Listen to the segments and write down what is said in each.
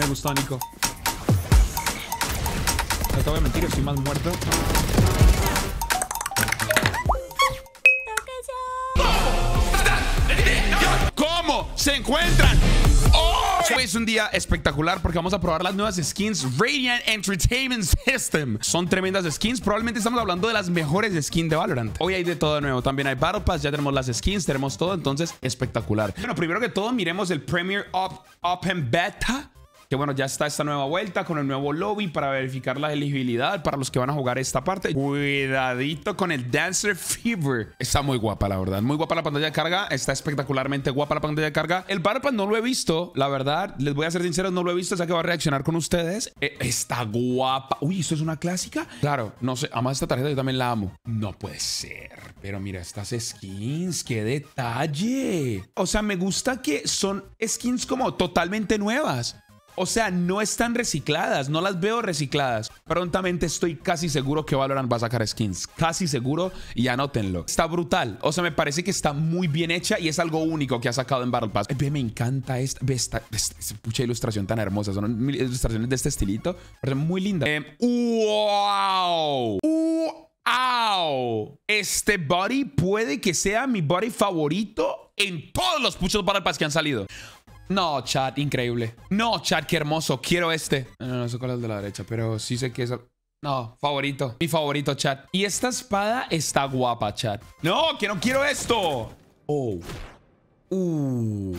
Me gustó, Nico. No te voy a mentir, estoy más muerto. ¿Cómo se encuentran? Hoy es un día espectacular porque vamos a probar las nuevas skins Radiant Entertainment System. Son tremendas skins. Probablemente estamos hablando de las mejores skins de Valorant. Hoy hay de todo de nuevo. También hay Battle Pass. Ya tenemos las skins, tenemos todo. Entonces, espectacular. Bueno, primero que todo, miremos el Premier Open Beta que bueno, ya está esta nueva vuelta con el nuevo lobby para verificar la elegibilidad para los que van a jugar esta parte. Cuidadito con el Dancer Fever. Está muy guapa, la verdad. Muy guapa la pantalla de carga. Está espectacularmente guapa la pantalla de carga. El Battle no lo he visto, la verdad. Les voy a ser sincero, no lo he visto. O sea que va a reaccionar con ustedes. Eh, está guapa. Uy, ¿esto es una clásica? Claro, no sé. Además, esta tarjeta yo también la amo. No puede ser. Pero mira, estas skins, qué detalle. O sea, me gusta que son skins como totalmente nuevas. O sea, no están recicladas, no las veo recicladas. Prontamente estoy casi seguro que Valorant va a sacar skins. Casi seguro y anótenlo. Está brutal. O sea, me parece que está muy bien hecha y es algo único que ha sacado en Battle Pass. Ve, me encanta esta, ve esta, pucha ilustración tan hermosa. Son ilustraciones de este estilito. Muy linda. Eh, ¡Wow! ¡Wow! Este body puede que sea mi body favorito en todos los puchos Battle Pass que han salido. No, chat, increíble. No, chat, qué hermoso. Quiero este. No, no, sé cuál es el de la derecha, pero sí sé que es... No, favorito. Mi favorito, chat. Y esta espada está guapa, chat. No, que no quiero esto. Oh. Uh.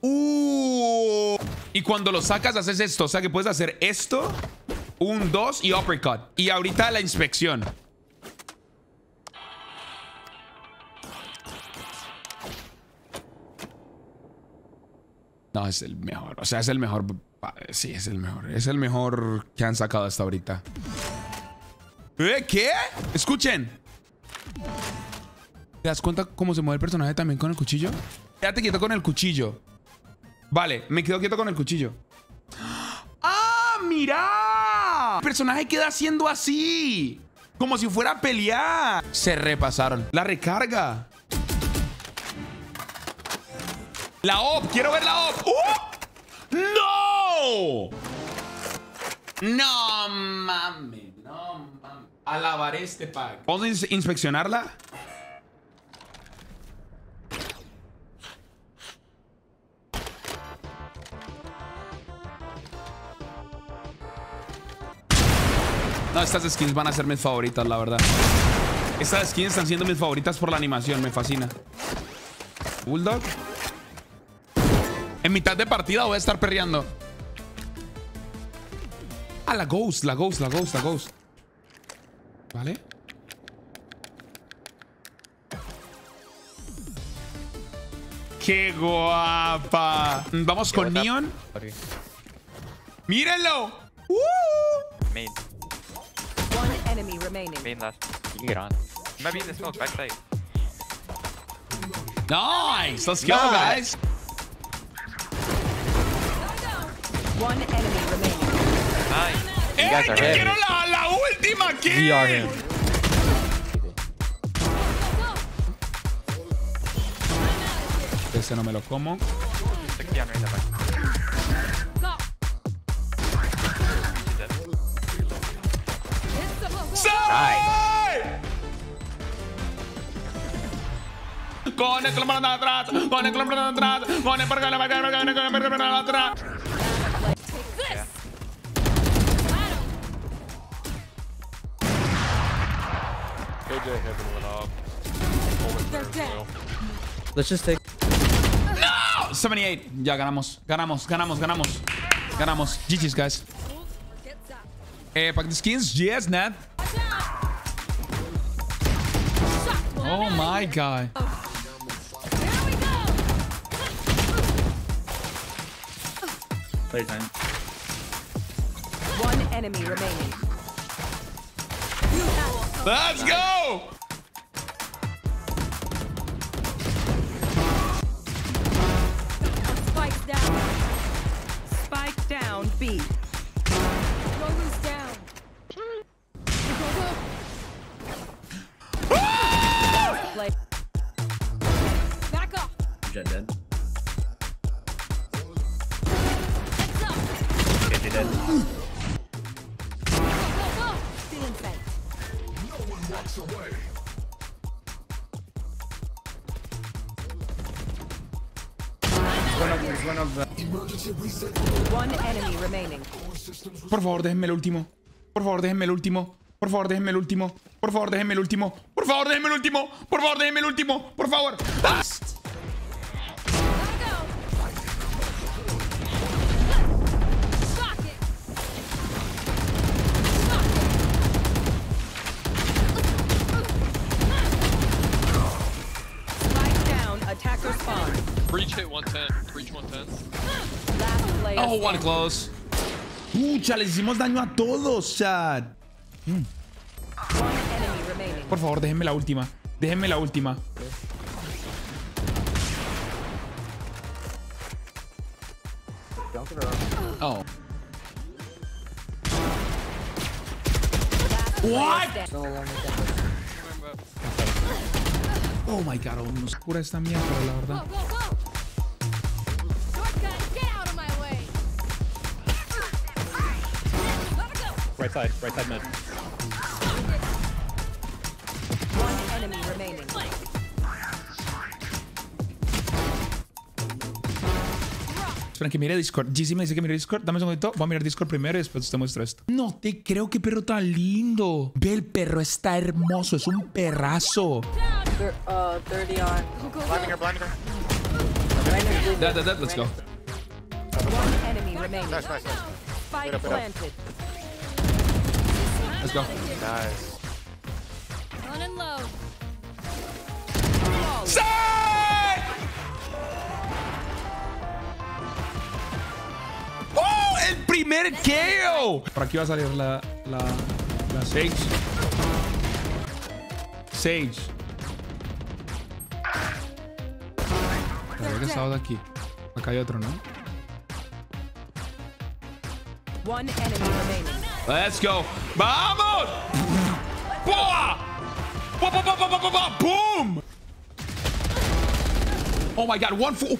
Uh. Y cuando lo sacas, haces esto. O sea que puedes hacer esto, un, dos y uppercut. Y ahorita la inspección. No, es el mejor. O sea, es el mejor. Sí, es el mejor. Es el mejor que han sacado hasta ahorita. ¿Eh? ¿Qué? Escuchen. ¿Te das cuenta cómo se mueve el personaje también con el cuchillo? Quédate quieto con el cuchillo. Vale, me quedo quieto con el cuchillo. ¡Ah, mira! El personaje queda haciendo así. Como si fuera a pelear. Se repasaron. La recarga. La OP, quiero ver la OP. ¡Uh! ¡No! No mames, no mames. Alabaré este pack. ¿Vamos a inspeccionarla? No, estas skins van a ser mis favoritas, la verdad. Estas skins están siendo mis favoritas por la animación, me fascina. Bulldog. En mitad de partida voy a estar perreando. Ah, la Ghost, la Ghost, la Ghost, la Ghost. ¿Vale? ¡Qué guapa! Vamos con Neon. ¡Mírenlo! ¡Uh! Main. One enemy remaining. Main last. You can get on. Maybe in the smoke, backside. Nice! Let's go, guys! One enemy remaining. Nice. ¡Eh, que quiero la, la última kill! We are him. Ese no me lo como. Con el club atrás, con el atrás, con el la con el atrás. Let's just take. No! 78. Ya ganamos. Ganamos, ganamos, ganamos. Ganamos. GG's, guys. Eh, pack the skins. Yes, Nat. Oh my god. Playtime. One enemy remaining. Let's go! round B. Roland's down. Back off. Jen dead. Por favor, déjenme el último. Por favor, déjenme el último. Por favor, déjenme el último. Por favor, déjenme el último. Por favor, déjenme el último. Por favor, déjenme el último. Por favor. ¡Ah! Oh, one close. Pucha, les hicimos daño a todos, chat. Mm. Por favor, déjenme la última. Déjenme la última. Oh. What? Oh my god, nos cura esta mierda, la verdad. Right side, right side mid. One enemy remaining. Esperen que mire Discord. GC me dice que mire Discord. Dame un segundito. Voy a mirar Discord primero y después te muestro esto. No te creo. Qué perro tan lindo. Ve, el perro está hermoso. Es un perrazo. Uh, 30 on. Blinding her, blinding her. That, that, that, let's go. One enemy remaining. Nice, nice, nice. Spike planted. Let's go. Nice. Running low. ¡Sí! ¡Oh! ¡El primer KO! Por aquí va a salir la, la, la Sage. Sage. Creo que estaba de aquí. Acá hay otro, ¿no? One enemy remaining. Let's go. ¡Vamos! ¡Boa! ¡Boa, boa, boa, boa, boa, boa! ¡Boom! Oh my god, one full.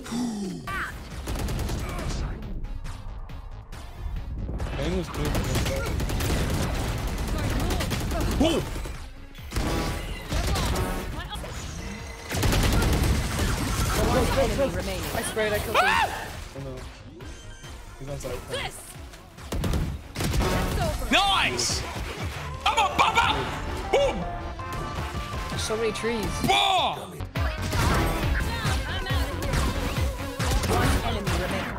Oh! One enemy remaining. I sprayed, I killed him. This. Nice! I'm a papa! Boom! So many trees. Boa! I'm out of here. One enemy remaining.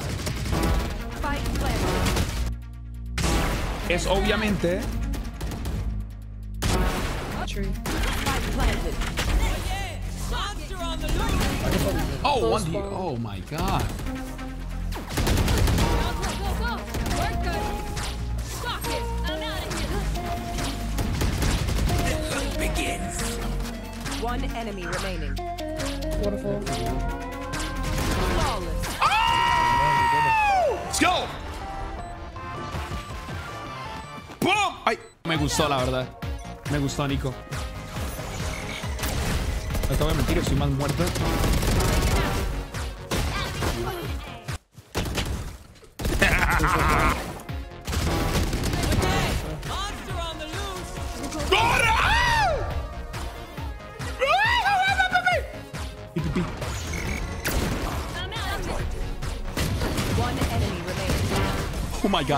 Spike planted. Es obviamente. Tree. Spike planted. Oh, one D. Oh my god. One enemy remaining. Waterfall. Flawless. Let's go. ¡Pum! Ay, me gustó la verdad. Me gustó, Nico. No te voy a mentir, estoy más muerto.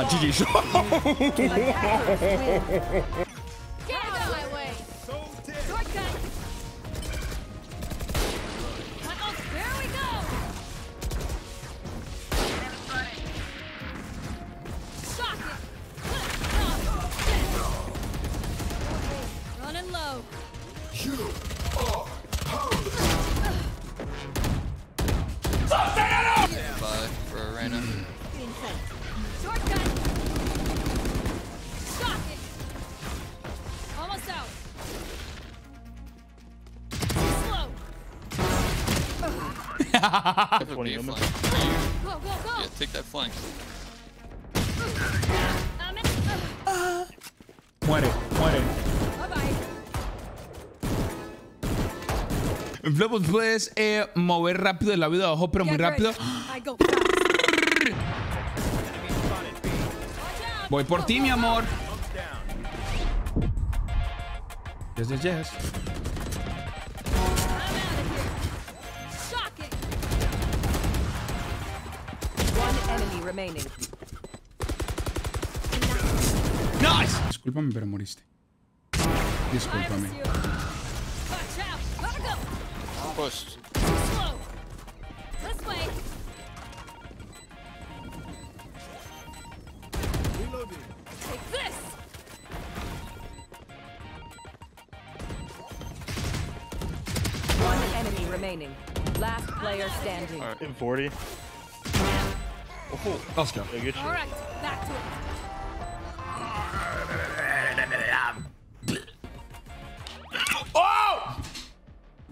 自己说。Be a flank. Go, go, go. Yeah, take that flank. Uh, Muere, muere. Flopos, puedes eh, mover rápido el labio de abajo, pero muy rápido. Voy por ti, mi amor. Yes, yes, yes. Enemy remaining. Nice. Discúlpame, pero moriste. I Discúlpame. miss you. Watch out. Gotta go. Push. Too slow. This way. Take this. One enemy remaining. Last player standing. In 40. Let's go. Yeah, good All shit. right. Back to it. ¡Oh!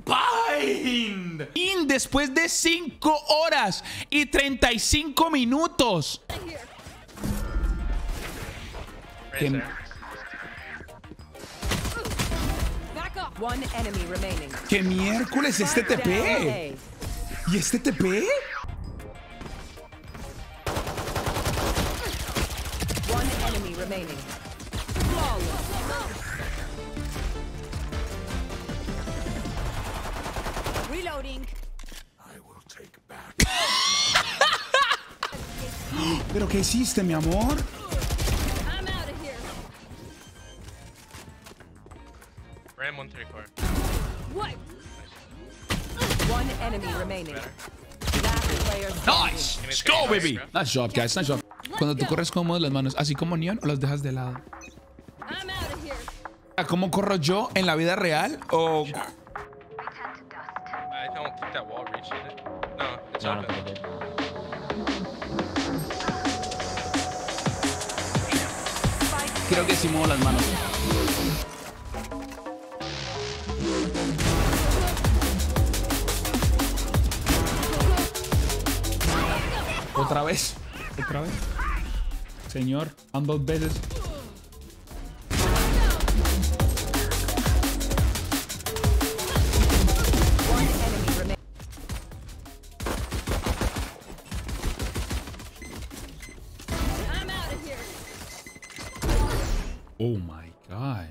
Bind. In después de 5 horas y 35 minutos. Que-. ¿Qué miércoles este TP? ¿Y este TP? Hiciste, mi amor? I'm out of here. Ram 134. What? One enemy remaining. Last player standing. Nice. Let's go, baby. Nice job, guys. Nice job. Cuando tú corres cómodo las manos, así como Neon, o las dejas de lado. Here. ¿Cómo corro yo en la vida real? O I don't think that wall reached it. No, it's No, open. Creo que sí muevo las manos. Otra vez. Otra vez. Señor, dos veces. Oh my god.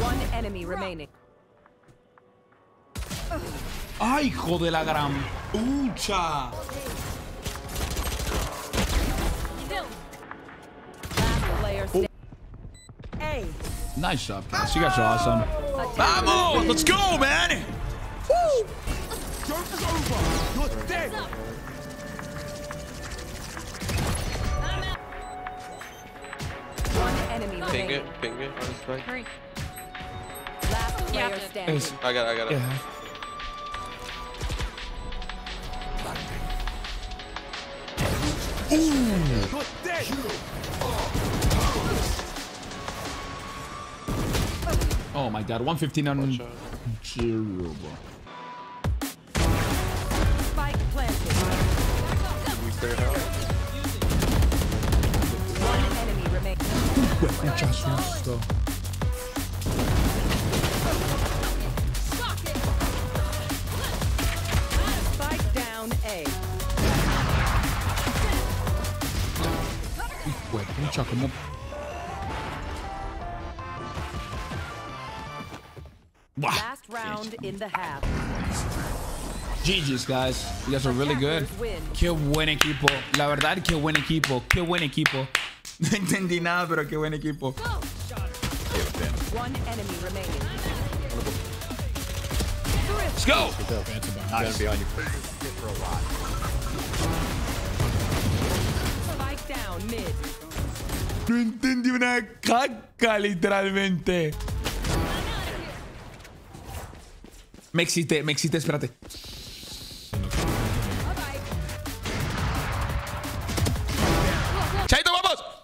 One enemy remaining. ¡Ay, hijo de la gran pucha! Still. Last player standing. A. Nice job, guys. You guys are awesome. Vamos! Let's go, man! Woo! Heads up. I'm Ping it, ping it on his back. Hurry. Last player standing. I got it, I got it. Yeah. Oh my god, 115 on zero. In the half. GG's, guys. You guys are really good. Qué buen equipo. La verdad, qué buen equipo. Qué buen equipo. No entendí nada, pero qué buen equipo. Let's go! Nice. No entendí una caca, literalmente. Me excité, me excité, espérate. ¡Chaito, vamos!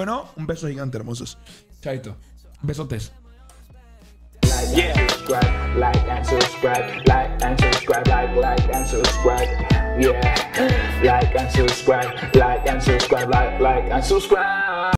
Bueno, un beso gigante, hermosos. Chaito. Besotes. Yeah. Subscribe, like and subscribe, like and subscribe, like, like and subscribe. Yeah. Like and subscribe, like and subscribe, like, like and subscribe.